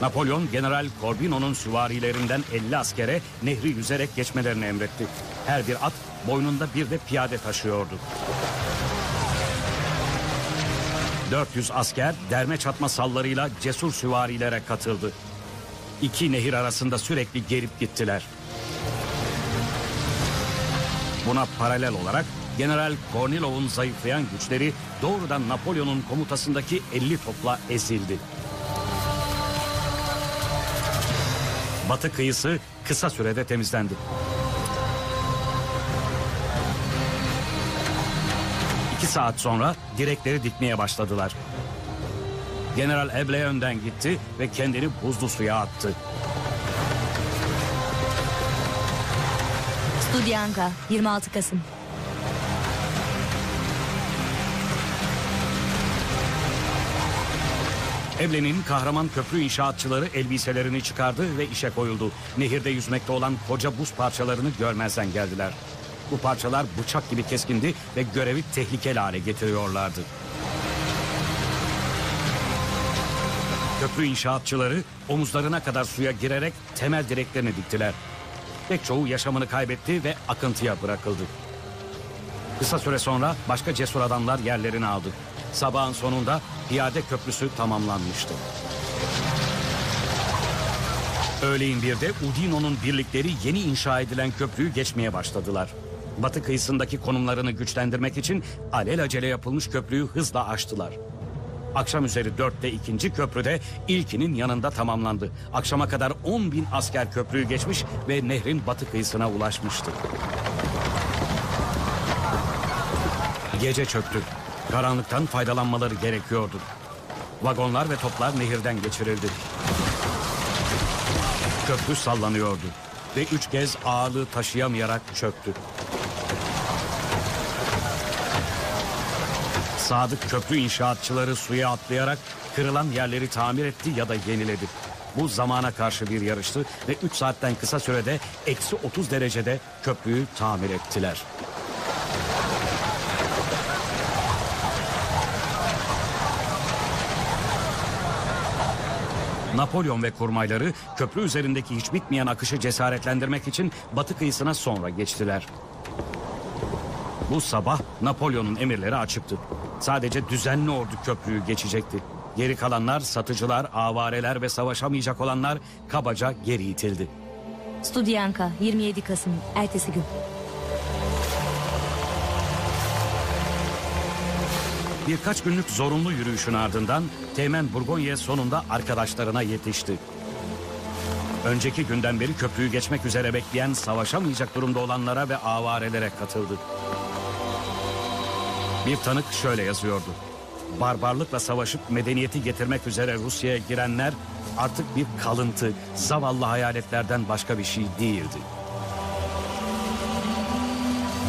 B: Napolyon General Corbino'nun süvarilerinden 50 askere nehri yüzerek geçmelerini emretti. Her bir at boynunda bir de piyade taşıyordu. 400 asker derme çatma sallarıyla cesur süvarilere katıldı. İki nehir arasında sürekli gelip gittiler. Buna paralel olarak General Kornilov'un zayıflayan güçleri doğrudan Napolyon'un komutasındaki 50 topla ezildi. Batı kıyısı kısa sürede temizlendi. İki saat sonra direkleri dikmeye başladılar. General Eble önden gitti ve kendini buzlu suya attı.
C: Studyanka 26 Kasım.
B: Eble'nin kahraman köprü inşaatçıları elbiselerini çıkardı ve işe koyuldu. Nehirde yüzmekte olan koca buz parçalarını görmezden geldiler. Bu parçalar bıçak gibi keskindi ve görevi tehlikeli hale getiriyorlardı. Köprü inşaatçıları omuzlarına kadar suya girerek temel direklerini diktiler. Pek çoğu yaşamını kaybetti ve akıntıya bırakıldı. Kısa süre sonra başka cesur adamlar yerlerini aldı. Sabahın sonunda piyade köprüsü tamamlanmıştı. Öğleyin bir de Udino'nun birlikleri yeni inşa edilen köprüyü geçmeye başladılar. Batı kıyısındaki konumlarını güçlendirmek için alelacele yapılmış köprüyü hızla aştılar. Akşam üzeri dörtte ikinci köprüde ilkinin yanında tamamlandı. Akşama kadar 10 bin asker köprüyü geçmiş ve nehrin batı kıyısına ulaşmıştı. Gece çöktü. Karanlıktan faydalanmaları gerekiyordu. Vagonlar ve toplar nehirden geçirildi. Köprü sallanıyordu ve üç kez ağırlığı taşıyamayarak çöktü. Sadık köprü inşaatçıları suya atlayarak kırılan yerleri tamir etti ya da yeniledi. Bu zamana karşı bir yarıştı ve 3 saatten kısa sürede eksi 30 derecede köprüyü tamir ettiler. Napolyon ve kurmayları köprü üzerindeki hiç bitmeyen akışı cesaretlendirmek için batı kıyısına sonra geçtiler. Bu sabah Napolyon'un emirleri açıktı. Sadece düzenli ordu köprüyü geçecekti. Geri kalanlar satıcılar, avareler ve savaşamayacak olanlar kabaca geri itildi.
C: Studyanka 27 Kasım ertesi gün.
B: Birkaç günlük zorunlu yürüyüşün ardından Teğmen Burgonye sonunda arkadaşlarına yetişti. Önceki günden beri köprüyü geçmek üzere bekleyen savaşamayacak durumda olanlara ve avarelere katıldı. Bir tanık şöyle yazıyordu. Barbarlıkla savaşıp medeniyeti getirmek üzere Rusya'ya girenler artık bir kalıntı, zavallı hayaletlerden başka bir şey değildi.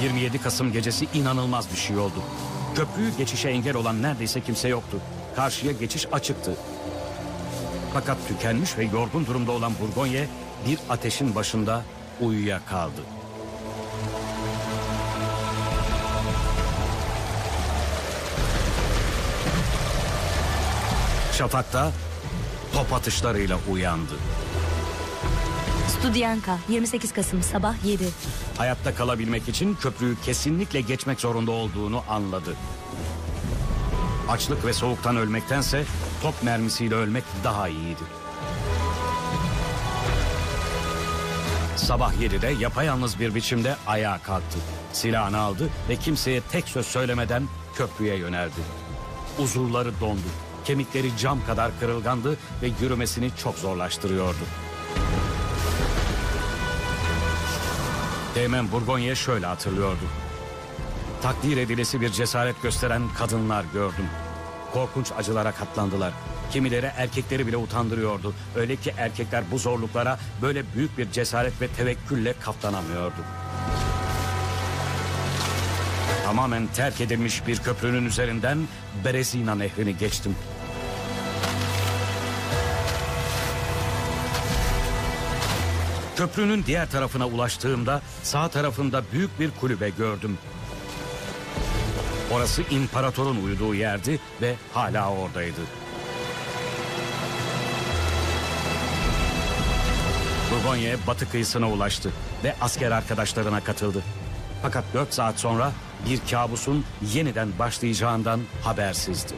B: 27 Kasım gecesi inanılmaz bir şey oldu. Köprüyü geçişe engel olan neredeyse kimse yoktu. Karşıya geçiş açıktı. Fakat tükenmiş ve yorgun durumda olan Burgonye bir ateşin başında uyuyakaldı. Şafakta top atışlarıyla uyandı.
C: Studyanka 28 Kasım sabah 7.
B: Hayatta kalabilmek için köprüyü kesinlikle geçmek zorunda olduğunu anladı. Açlık ve soğuktan ölmektense top mermisiyle ölmek daha iyiydi. Sabah 7'de yapayalnız bir biçimde ayağa kalktı. Silahını aldı ve kimseye tek söz söylemeden köprüye yöneldi. Uzuvları dondu. Kemikleri cam kadar kırılgandı ve yürümesini çok zorlaştırıyordu. Teğmen Burgonye şöyle hatırlıyordu. Takdir edilesi bir cesaret gösteren kadınlar gördüm. Korkunç acılara katlandılar. Kimileri erkekleri bile utandırıyordu. Öyle ki erkekler bu zorluklara böyle büyük bir cesaret ve tevekkülle katlanamıyordu. Tamamen terk edilmiş bir köprünün üzerinden Berezina nehrini geçtim. Köprünün diğer tarafına ulaştığımda sağ tarafında büyük bir kulübe gördüm. Orası imparatorun uyuduğu yerdi ve hala oradaydı. Burgonye batı kıyısına ulaştı ve asker arkadaşlarına katıldı. Fakat dört saat sonra bir kabusun yeniden başlayacağından habersizdi.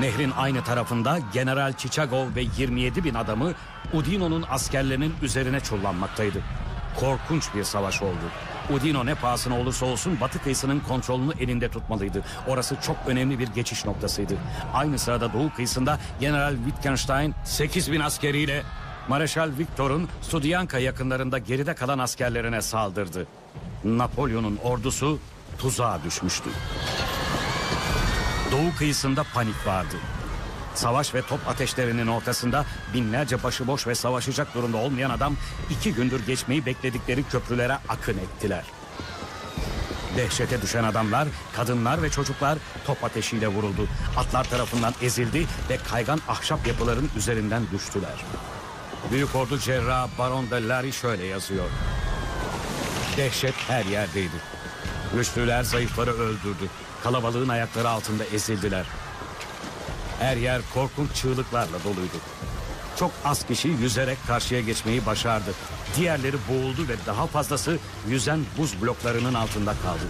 B: Nehrin aynı tarafında General Çiçagov ve 27 bin adamı Udino'nun askerlerinin üzerine çullanmaktaydı. Korkunç bir savaş oldu. Udino ne pahasına olursa olsun batı kıyısının kontrolünü elinde tutmalıydı. Orası çok önemli bir geçiş noktasıydı. Aynı sırada doğu kıyısında General Wittgenstein 8 bin askeriyle Mareşal Victor'un Studyanka yakınlarında geride kalan askerlerine saldırdı. Napolyon'un ordusu tuzağa düşmüştü. Doğu kıyısında panik vardı. Savaş ve top ateşlerinin ortasında binlerce başıboş ve savaşacak durumda olmayan adam iki gündür geçmeyi bekledikleri köprülere akın ettiler. Dehşete düşen adamlar, kadınlar ve çocuklar top ateşiyle vuruldu. Atlar tarafından ezildi ve kaygan ahşap yapıların üzerinden düştüler. Büyük ordu cerrah Baron de Lary şöyle yazıyor. Dehşet her yerdeydi. Güçlüler zayıfları öldürdü. Kalabalığın ayakları altında ezildiler. Her yer korkunç çığlıklarla doluydu. Çok az kişi yüzerek karşıya geçmeyi başardı. Diğerleri boğuldu ve daha fazlası yüzen buz bloklarının altında kaldı.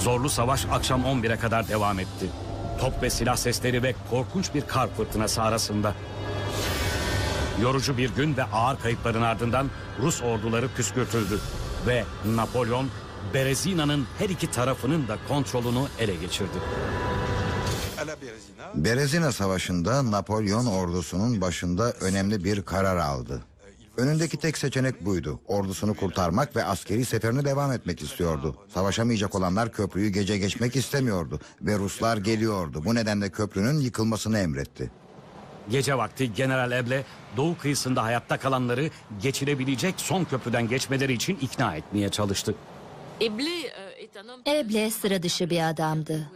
B: Zorlu savaş akşam 11'e kadar devam etti. Top ve silah sesleri ve korkunç bir kar fırtınası arasında. Yorucu bir gün ve ağır kayıpların ardından Rus orduları püskürtüldü ve Napolyon Berezina'nın her iki tarafının da kontrolünü ele geçirdi.
K: Berezina Savaşı'nda Napolyon ordusunun başında önemli bir karar aldı. Önündeki tek seçenek buydu. Ordusunu kurtarmak ve askeri seferine devam etmek istiyordu. Savaşamayacak olanlar köprüyü gece geçmek istemiyordu ve Ruslar geliyordu. Bu nedenle köprünün yıkılmasını emretti.
B: Gece vakti General Eble doğu kıyısında hayatta kalanları geçirebilecek son köprüden geçmeleri için ikna etmeye çalıştı.
A: Eble sıra dışı bir adamdı.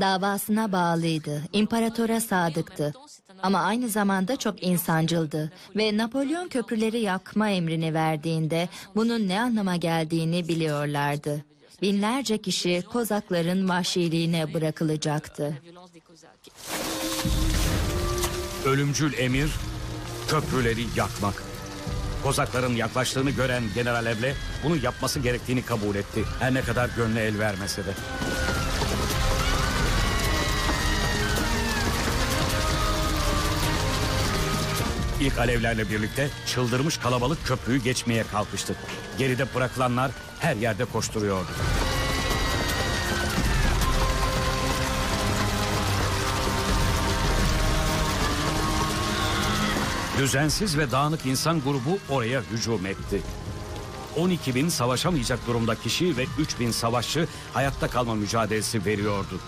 A: Davasına bağlıydı, imparatora sadıktı. Ama aynı zamanda çok insancıldı ve Napolyon köprüleri yakma emrini verdiğinde bunun ne anlama geldiğini biliyorlardı. Binlerce kişi Kozakların vahşiliğine bırakılacaktı.
B: Ölümcül emir köprüleri yakmak. Kozakların yaklaştığını gören General Eble bunu yapması gerektiğini kabul etti. Her ne kadar gönlü el vermese de. İlk alevlerle birlikte çıldırmış kalabalık köprüyü geçmeye kalkıştı. Geride bırakılanlar her yerde koşturuyordu. Düzensiz ve dağınık insan grubu oraya hücum etti. 12 bin savaşamayacak durumda kişi ve 3 bin savaşçı hayatta kalma mücadelesi veriyordu.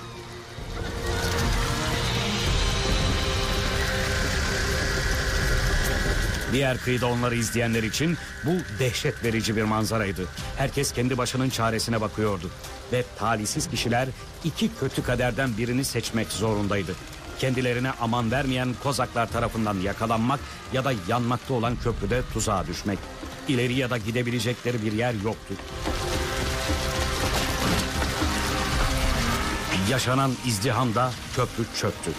B: Diğer kıyıda onları izleyenler için bu dehşet verici bir manzaraydı. Herkes kendi başının çaresine bakıyordu. Ve talihsiz kişiler iki kötü kaderden birini seçmek zorundaydı. Kendilerine aman vermeyen kozaklar tarafından yakalanmak ya da yanmakta olan köprüde tuzağa düşmek. İleri ya da gidebilecekleri bir yer yoktu. Yaşanan izdihamda köprü çöktü.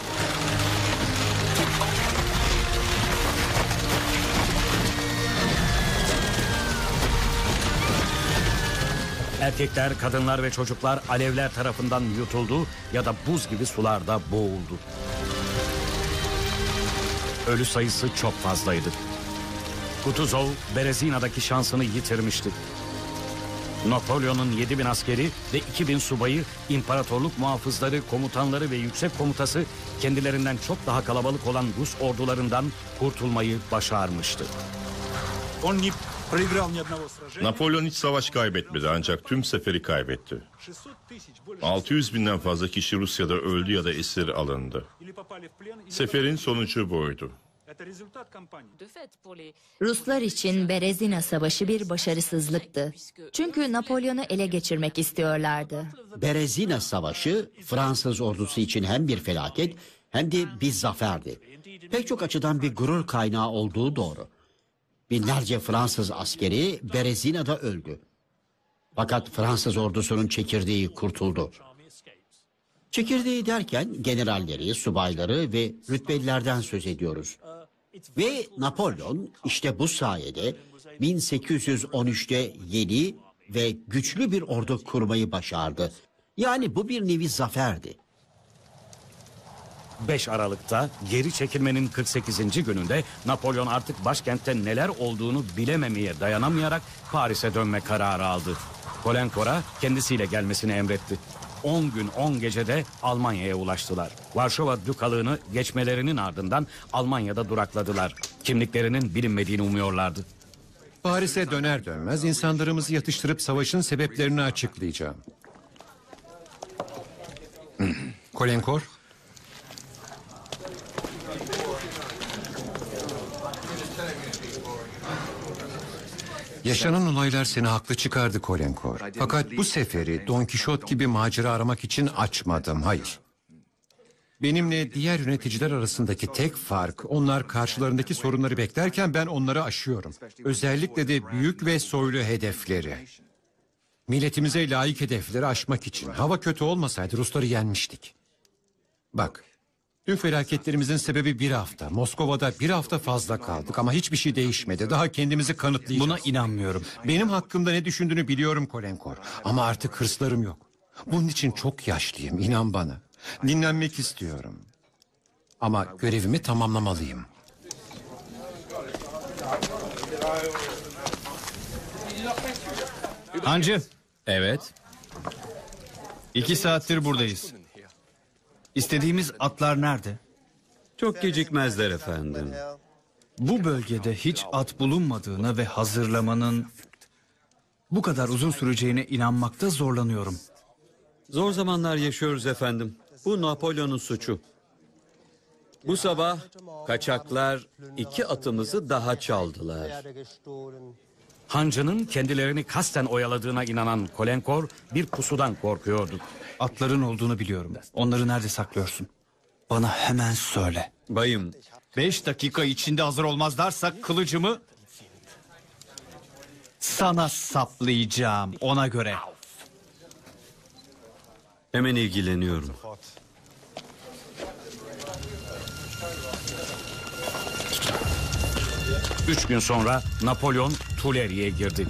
B: Erkekler, kadınlar ve çocuklar alevler tarafından yutuldu ya da buz gibi sularda boğuldu. Ölü sayısı çok fazlaydı. Kutuzov, Berezina'daki şansını yitirmişti. Napolyon'un 7 bin askeri ve 2 bin subayı, imparatorluk muhafızları, komutanları ve yüksek komutası kendilerinden çok daha kalabalık olan Rus ordularından kurtulmayı başarmıştı.
O: Он
G: Napolyon hiç savaş kaybetmedi ancak tüm seferi kaybetti. 600 binden fazla kişi Rusya'da öldü ya da esir alındı. Seferin sonucu buydu.
A: Ruslar için Berezina Savaşı bir başarısızlıktı. Çünkü Napolyon'u ele geçirmek istiyorlardı.
H: Berezina Savaşı Fransız ordusu için hem bir felaket hem de bir zaferdi. Pek çok açıdan bir gurur kaynağı olduğu doğru. Binlerce Fransız askeri Berezina'da öldü. Fakat Fransız ordusunun çekirdeği kurtuldu. Çekirdeği derken generalleri, subayları ve rütbelilerden söz ediyoruz. Ve Napolyon işte bu sayede 1813'te yeni ve güçlü bir ordu kurmayı başardı. Yani bu bir nevi zaferdi.
B: 5 Aralık'ta geri çekilmenin 48. gününde Napolyon artık başkentte neler olduğunu bilememeye dayanamayarak Paris'e dönme kararı aldı. Kolenkor'a kendisiyle gelmesini emretti. 10 gün 10 gecede Almanya'ya ulaştılar. Varşova Dükalığını geçmelerinin ardından Almanya'da durakladılar. Kimliklerinin bilinmediğini umuyorlardı.
F: Paris'e döner dönmez insanlarımızı yatıştırıp savaşın sebeplerini açıklayacağım. Kolenkor, Yaşanan olaylar seni haklı çıkardı Kolenkor. Fakat bu seferi Don Kişot gibi macera aramak için açmadım, hayır. Benimle diğer yöneticiler arasındaki tek fark onlar karşılarındaki sorunları beklerken ben onları aşıyorum. Özellikle de büyük ve soylu hedefleri. Milletimize layık hedefleri aşmak için. Hava kötü olmasaydı Rusları yenmiştik. Bak, dün felaketlerimizin sebebi bir hafta. Moskova'da bir hafta fazla kaldık ama hiçbir şey değişmedi. Daha kendimizi kanıtlayacağız.
E: Buna inanmıyorum.
F: Benim hakkımda ne düşündüğünü biliyorum Kolenkor. Ama artık hırslarım yok. Bunun için çok yaşlıyım, inan bana. Dinlenmek istiyorum. Ama görevimi tamamlamalıyım.
E: Hancı.
D: Evet.
E: İki saattir buradayız. İstediğimiz atlar nerede?
D: Çok gecikmezler efendim.
E: Bu bölgede hiç at bulunmadığına ve hazırlamanın bu kadar uzun süreceğine inanmakta zorlanıyorum.
D: Zor zamanlar yaşıyoruz efendim. Bu Napolyon'un suçu. Bu sabah kaçaklar iki atımızı daha çaldılar.
B: Hancı'nın kendilerini kasten oyaladığına inanan Kolenkor bir pusudan korkuyordu.
E: Atların olduğunu biliyorum. Onları nerede saklıyorsun? Bana hemen söyle.
D: Bayım.
E: Beş dakika içinde hazır olmazlarsa kılıcımı sana saplayacağım ona göre.
D: Hemen ilgileniyorum.
B: Üç gün sonra Napolyon Tuileri'ye girdi.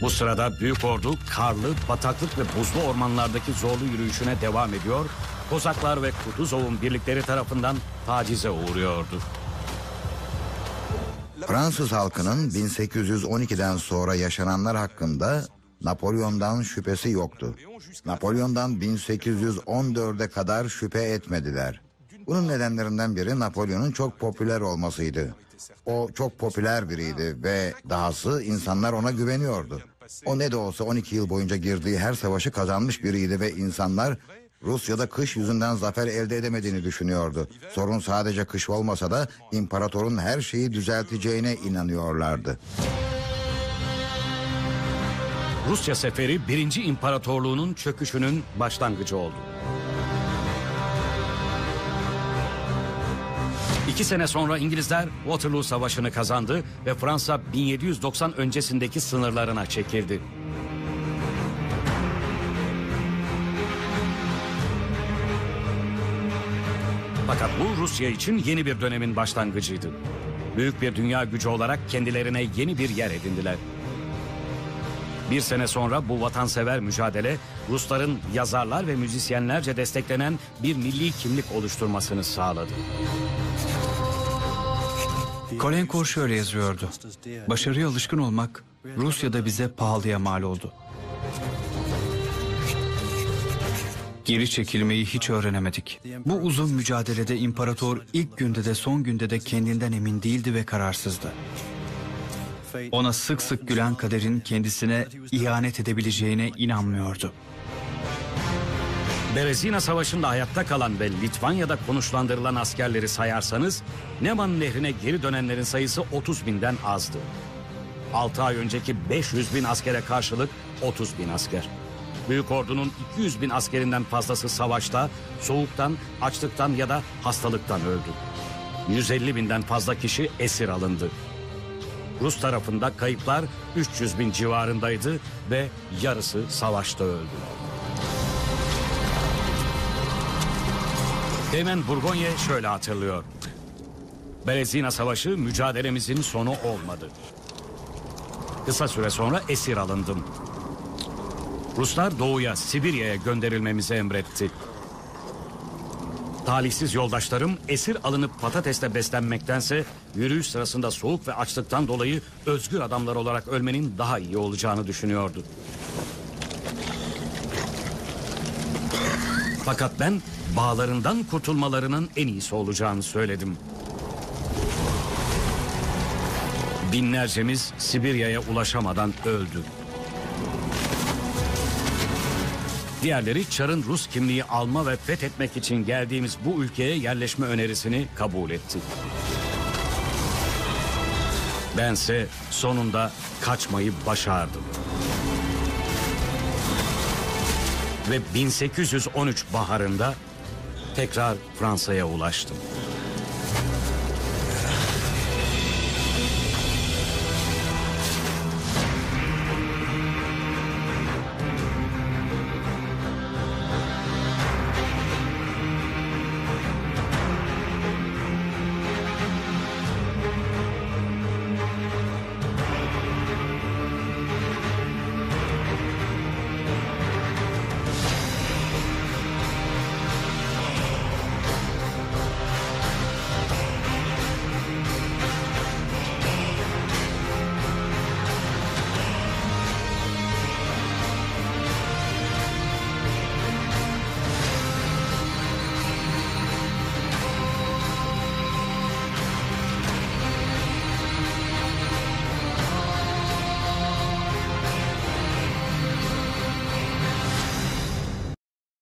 B: Bu sırada büyük ordu karlı, bataklık ve buzlu ormanlardaki zorlu yürüyüşüne devam ediyor. Kozaklar ve Kutuzov'un birlikleri tarafından tacize uğruyordu.
K: Fransız halkının 1812'den sonra yaşananlar hakkında Napolyon'dan şüphesi yoktu. Napolyon'dan 1814'e kadar şüphe etmediler. Bunun nedenlerinden biri Napolyon'un çok popüler olmasıydı. O çok popüler biriydi ve dahası insanlar ona güveniyordu. O ne de olsa 12 yıl boyunca girdiği her savaşı kazanmış biriydi ve insanlar Rusya'da kış yüzünden zafer elde edemediğini düşünüyordu. Sorun sadece kış olmasa da imparatorun her şeyi düzelteceğine inanıyorlardı.
B: Rusya seferi 1. İmparatorluğunun çöküşünün başlangıcı oldu. İki sene sonra İngilizler Waterloo Savaşı'nı kazandı ve Fransa 1790 öncesindeki sınırlarına çekildi. Fakat bu Rusya için yeni bir dönemin başlangıcıydı. Büyük bir dünya gücü olarak kendilerine yeni bir yer edindiler. Bir sene sonra bu vatansever mücadele Rusların yazarlar ve müzisyenlerce desteklenen bir milli kimlik oluşturmasını sağladı.
E: Kolenkor şöyle yazıyordu. Başarıya alışkın olmak Rusya'da bize pahalıya mal oldu. Geri çekilmeyi hiç öğrenemedik. Bu uzun mücadelede imparator ilk günde de son günde de kendinden emin değildi ve kararsızdı. Ona sık sık gülen kaderin kendisine ihanet edebileceğine inanmıyordu.
B: Berezina Savaşı'nda hayatta kalan ve Litvanya'da konuşlandırılan askerleri sayarsanız Neman Nehri'ne geri dönenlerin sayısı 30 binden azdı. 6 ay önceki 500 bin askere karşılık 30 bin asker. Büyük ordunun 200 bin askerinden fazlası savaşta, soğuktan, açlıktan ya da hastalıktan öldü. 150 binden fazla kişi esir alındı. Rus tarafında kayıplar 300 bin civarındaydı ve yarısı savaşta öldü. Teğmen Burgonye şöyle hatırlıyor. Berezina Savaşı mücadelemizin sonu olmadı. Kısa süre sonra esir alındım. Ruslar doğuya, Sibirya'ya gönderilmemizi emretti. Talihsiz yoldaşlarım esir alınıp patatesle beslenmektense yürüyüş sırasında soğuk ve açlıktan dolayı özgür adamlar olarak ölmenin daha iyi olacağını düşünüyordu. Fakat ben bağlarından kurtulmalarının en iyisi olacağını söyledim. Binlercemiz Sibirya'ya ulaşamadan öldü. Diğerleri Çar'ın Rus kimliği alma ve fethetmek için geldiğimiz bu ülkeye yerleşme önerisini kabul etti. Bense sonunda kaçmayı başardım. Ve 1813 baharında tekrar Fransa'ya ulaştım.